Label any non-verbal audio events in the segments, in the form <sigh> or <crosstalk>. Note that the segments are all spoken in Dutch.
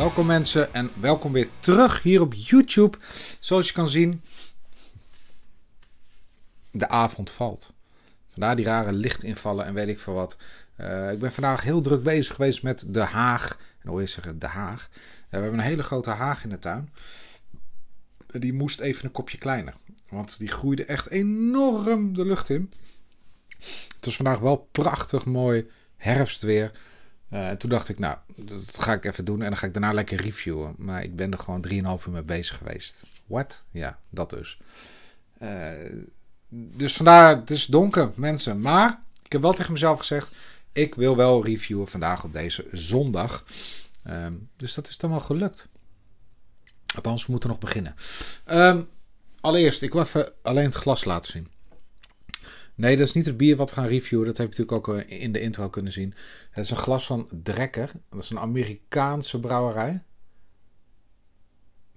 Welkom mensen en welkom weer terug hier op YouTube. Zoals je kan zien, de avond valt. Vandaar die rare lichtinvallen en weet ik veel wat. Uh, ik ben vandaag heel druk bezig geweest met de Haag. En hoe is zeggen, de Haag. Uh, we hebben een hele grote Haag in de tuin. Die moest even een kopje kleiner. Want die groeide echt enorm de lucht in. Het was vandaag wel prachtig mooi herfstweer. En toen dacht ik, nou, dat ga ik even doen en dan ga ik daarna lekker reviewen. Maar ik ben er gewoon 3,5 uur mee bezig geweest. What? Ja, dat dus. Uh, dus vandaar, het is donker, mensen. Maar ik heb wel tegen mezelf gezegd, ik wil wel reviewen vandaag op deze zondag. Um, dus dat is dan wel gelukt. Althans, we moeten nog beginnen. Um, allereerst, ik wil even alleen het glas laten zien. Nee, dat is niet het bier wat we gaan reviewen. Dat heb je natuurlijk ook eh, in de intro kunnen zien. Het is een glas van Drekker. Dat is een Amerikaanse brouwerij.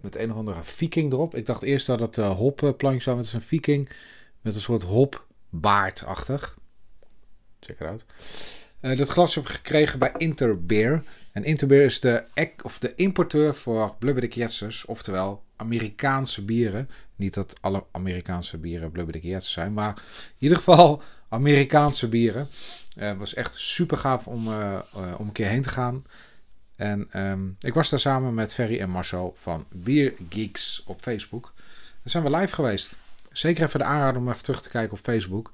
Met een of andere viking erop. Ik dacht eerst dat het uh, hopplankje zou. Het is een viking met een soort hopbaardachtig. Check het uit. Uh, dat glas heb ik gekregen bij Interbeer. En Interbeer is de, of de importeur voor Blubberdick Jetsers. Oftewel Amerikaanse bieren. Niet dat alle Amerikaanse bieren Blubberdick Jetsers zijn. Maar in ieder geval Amerikaanse bieren. Het uh, was echt super gaaf om, uh, om een keer heen te gaan. En um, ik was daar samen met Ferry en Marcel van Beer Geeks op Facebook. Daar zijn we live geweest. Zeker even de aanrader om even terug te kijken op Facebook.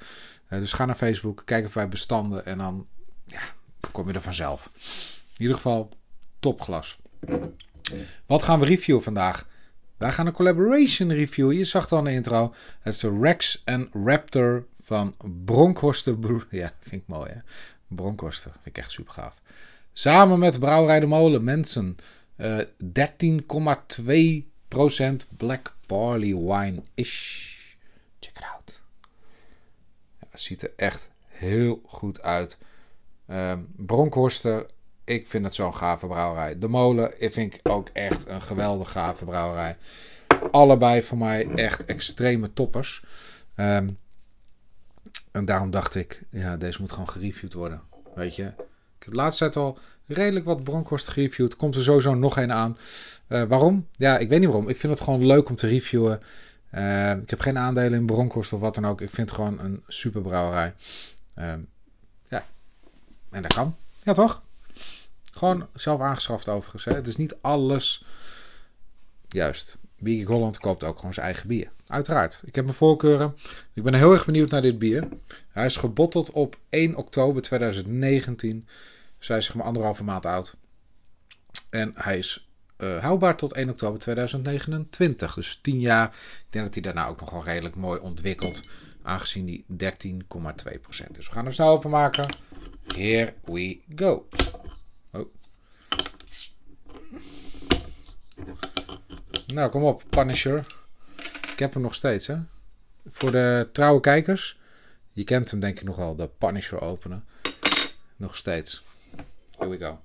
Dus ga naar Facebook, kijk even bij bestanden en dan ja, kom je er vanzelf. In ieder geval, topglas. Wat gaan we reviewen vandaag? Wij gaan een collaboration reviewen. Je zag het al in de intro. Het is de Rex en Raptor van Bronkhorster <laughs> Ja, vind ik mooi hè. Bronkhorster, vind ik echt super gaaf. Samen met Brouwerij de Molen, mensen. Uh, 13,2% Black Barley Wine is. Check it out. Het ziet er echt heel goed uit. Um, Bronkhorster, ik vind het zo'n gave brouwerij. De Molen vind ik ook echt een geweldig gave brouwerij. Allebei voor mij echt extreme toppers. Um, en daarom dacht ik, ja, deze moet gewoon gereviewd worden. Weet je, ik heb de laatste tijd al redelijk wat Bronkhorst gereviewd. Komt er sowieso nog een aan. Uh, waarom? Ja, ik weet niet waarom. Ik vind het gewoon leuk om te reviewen. Uh, ik heb geen aandelen in Bronkhorst of wat dan ook. Ik vind het gewoon een super brouwerij. Uh, ja, en dat kan. Ja, toch? Gewoon zelf aangeschaft overigens. Hè? Het is niet alles. Juist. Biergeek Holland koopt ook gewoon zijn eigen bier. Uiteraard. Ik heb mijn voorkeuren. Ik ben heel erg benieuwd naar dit bier. Hij is gebotteld op 1 oktober 2019. Dus hij is zeg maar anderhalve maand oud. En hij is houdbaar tot 1 oktober 2029. Dus 10 jaar. Ik denk dat hij daarna ook nog wel redelijk mooi ontwikkelt. Aangezien die 13,2% is. We gaan hem snel openmaken. Here we go. Oh. Nou, kom op, Punisher. Ik heb hem nog steeds, hè. Voor de trouwe kijkers. Je kent hem denk ik nog wel, de Punisher openen. Nog steeds. Here we go.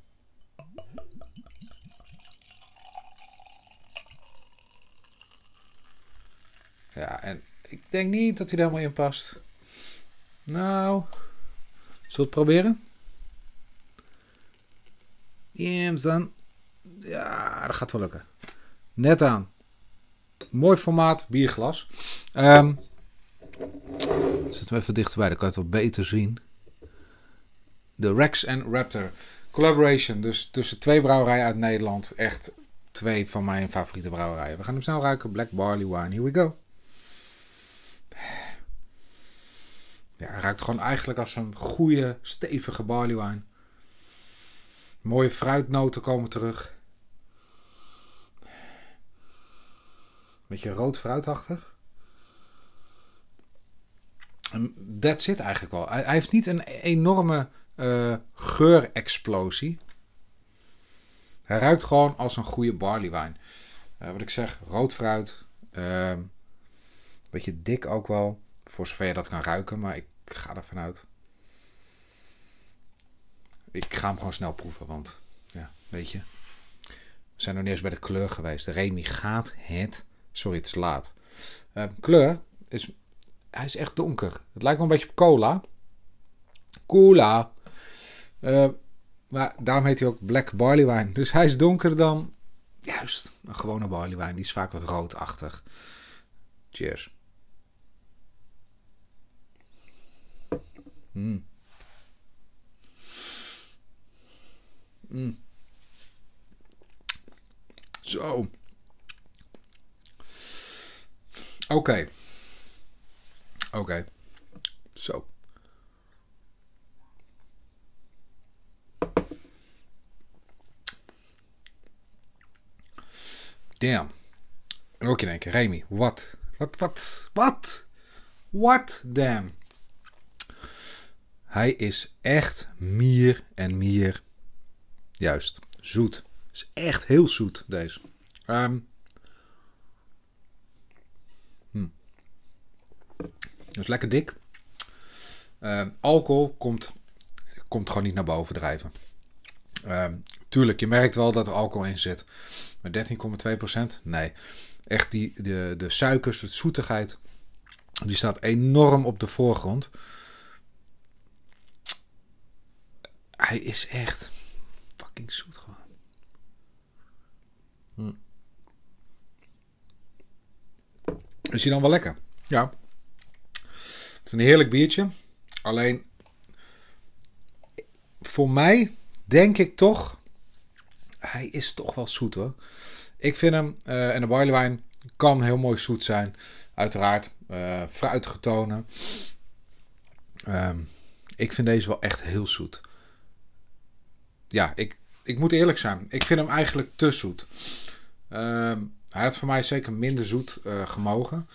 Ja, en ik denk niet dat hij er helemaal in past. Nou, zullen we het proberen? Jams dan. Ja, dat gaat wel lukken. Net aan. Mooi formaat, bierglas. Um, zet hem even dichterbij, dan kan je het wel beter zien. De Rex en Raptor. Collaboration, dus tussen twee brouwerijen uit Nederland. Echt twee van mijn favoriete brouwerijen. We gaan hem snel ruiken. Black Barley Wine, here we go. Ja, hij ruikt gewoon eigenlijk als een goede, stevige barley wine. Mooie fruitnoten komen terug. Beetje rood fruitachtig. That's it eigenlijk wel. Hij, heeft niet een enorme uh, geurexplosie. Hij ruikt gewoon als een goede barley wine. Uh, wat ik zeg, rood fruit. Uh, beetje dik ook wel. Voor zover je dat kan ruiken, maar ik ga er vanuit. Ik ga hem gewoon snel proeven, want ja, weet je. We zijn nog niet eens bij de kleur geweest. De Remy gaat het. Sorry, het is laat. Uh, kleur is. Hij is echt donker. Het lijkt wel een beetje op cola. Cola. Uh, maar daarom heet hij ook Black Barley Wine. Dus hij is donkerder dan Juist, een gewone barley wijn. Die is vaak wat roodachtig. Cheers. Mm. Mm. Zo. Oké. Oké. Zo. Damn. Ook in één keer, Remy, wat? Wat, wat, wat? What damn? Hij is echt meer en meer, juist, zoet. Is echt heel zoet, deze. Um, lekker dik. Um, alcohol komt, komt gewoon niet naar boven drijven. Um, tuurlijk, je merkt wel dat er alcohol in zit. Maar 13,2%? Nee. Echt die, de, de suikers, de zoetigheid, die staat enorm op de voorgrond. Hij is echt fucking zoet gewoon. Hm. Is dan wel lekker? Ja. Het is een heerlijk biertje. Alleen, voor mij denk ik toch, hij is toch wel zoet hoor. Ik vind hem, uh, en de barley wine kan heel mooi zoet zijn. Uiteraard, uh, fruitige tonen. Um, ik vind deze wel echt heel zoet. Ja, ik, ik moet eerlijk zijn. Ik vind hem eigenlijk te zoet. Um, hij had voor mij zeker minder zoet uh, gemogen.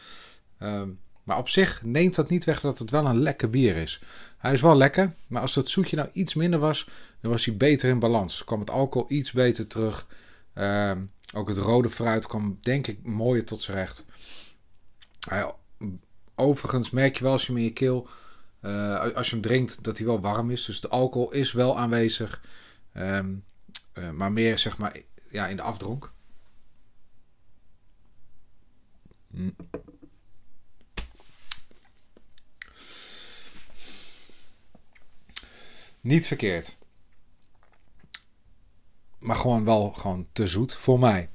Um, maar op zich neemt dat niet weg dat het wel een lekker bier is. Hij is wel lekker, maar als dat zoetje nou iets minder was, dan was hij beter in balans. Kwam het alcohol iets beter terug. Um, ook het rode fruit kwam denk ik mooier tot zijn recht. Overigens merk je wel als je hem in je keel, uh, als je hem drinkt, dat hij wel warm is. Dus de alcohol is wel aanwezig. Um, uh, maar meer zeg maar ja, in de afdronk. Niet verkeerd. Maar gewoon wel gewoon te zoet voor mij.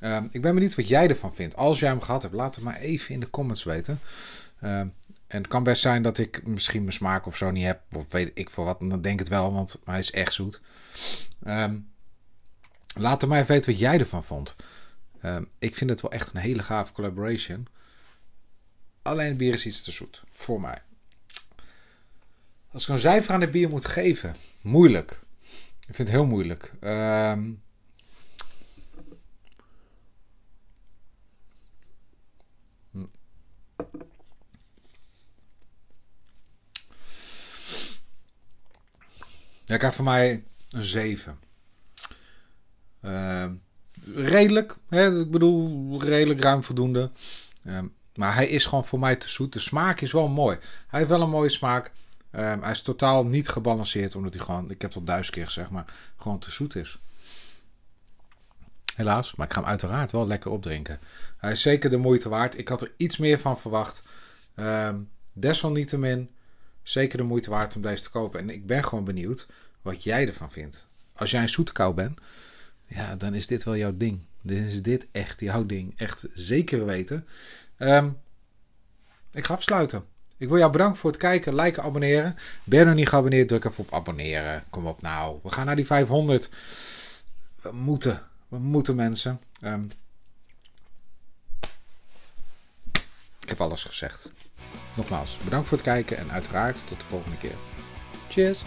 Um, ik ben benieuwd wat jij ervan vindt. Als jij hem gehad hebt, laat het maar even in de comments weten. Um, en het kan best zijn dat ik misschien mijn smaak of zo niet heb. Of weet ik voor wat. Dan denk ik het wel, want hij is echt zoet. Um, laat er maar even weten wat jij ervan vond. Ik vind het wel echt een hele gave collaboration. Alleen bier is iets te zoet. Voor mij. Als ik een cijfer aan het bier moet geven, moeilijk. Ik vind het heel moeilijk. Um, Ja, krijg van mij een 7. Ehm, redelijk. Hè? Ik bedoel, redelijk ruim voldoende. Uh, maar hij is gewoon voor mij te zoet. De smaak is wel mooi. Hij heeft wel een mooie smaak. Um, hij is totaal niet gebalanceerd, omdat hij gewoon, ik heb al duizend keer gezegd, maar gewoon te zoet is. Helaas, maar ik ga hem uiteraard wel lekker opdrinken. Hij is zeker de moeite waard. Ik had er iets meer van verwacht. Um, desalniettemin, zeker de moeite waard om deze te kopen. En ik ben gewoon benieuwd wat jij ervan vindt. Als jij een zoete kou bent, ja, dan is dit wel jouw ding. Dan is dit echt jouw ding. Echt zeker weten. Um, ik ga afsluiten. Ik wil jou bedanken voor het kijken, liken, abonneren. Ben je nog niet geabonneerd, druk even op abonneren. Kom op nou. We gaan naar die 500. We moeten. We moeten mensen. Um, ik heb alles gezegd. Nogmaals, bedankt voor het kijken en uiteraard tot de volgende keer. Cheers!